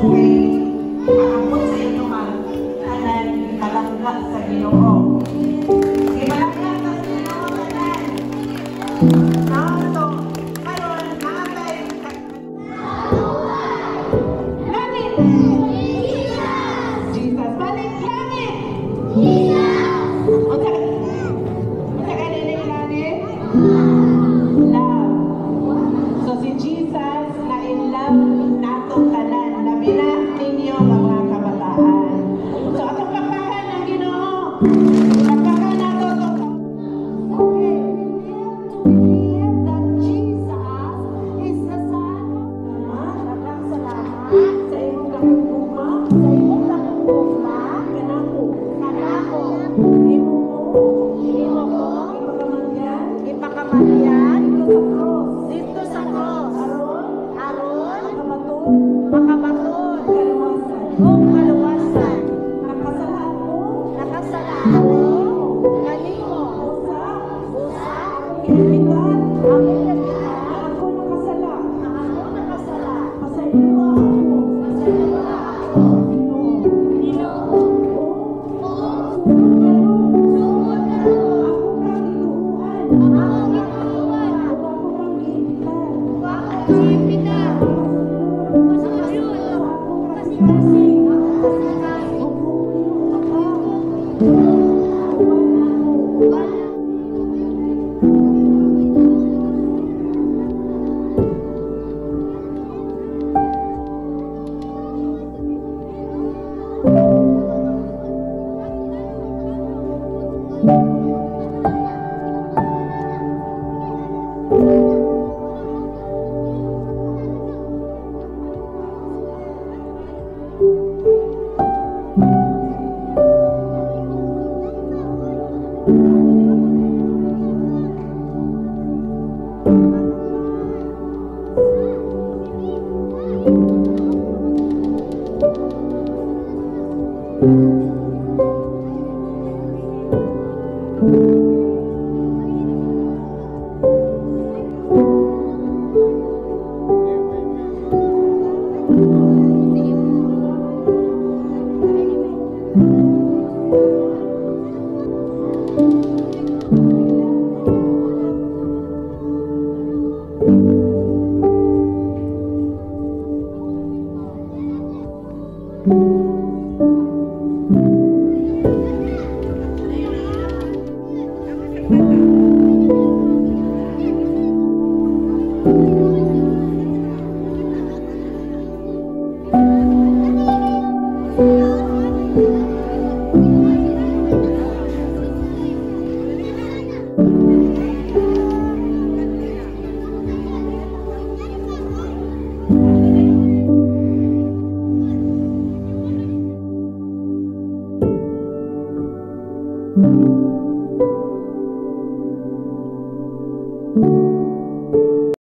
buhay. Ako sa inyo man, kanan, nakatunga sa ginoo. Thank you. thank mm -hmm. you thank mm -hmm. you